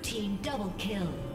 Team double kill.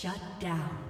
Shut down.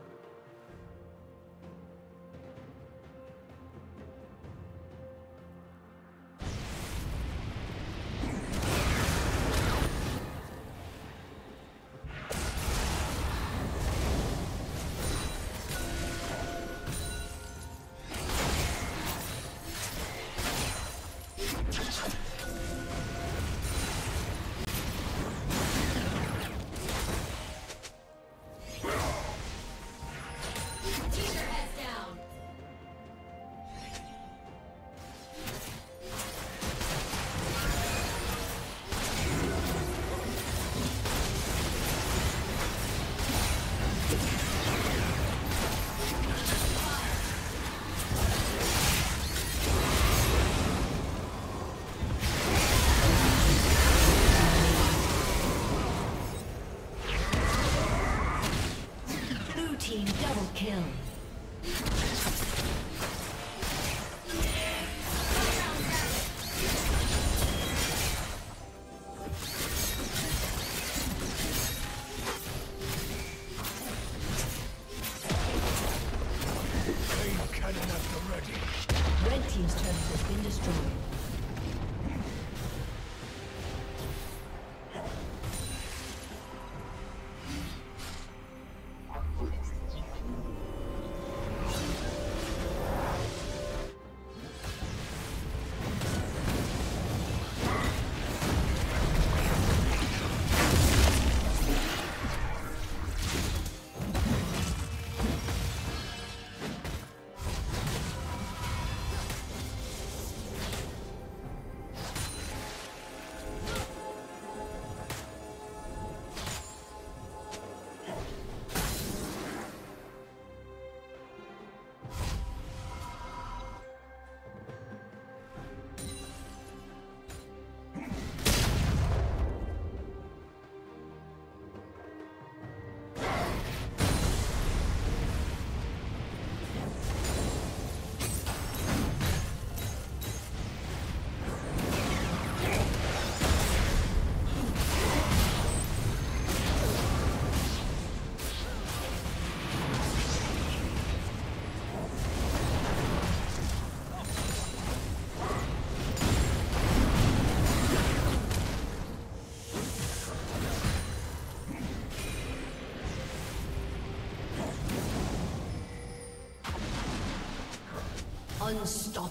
Unstoppable.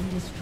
been destroyed.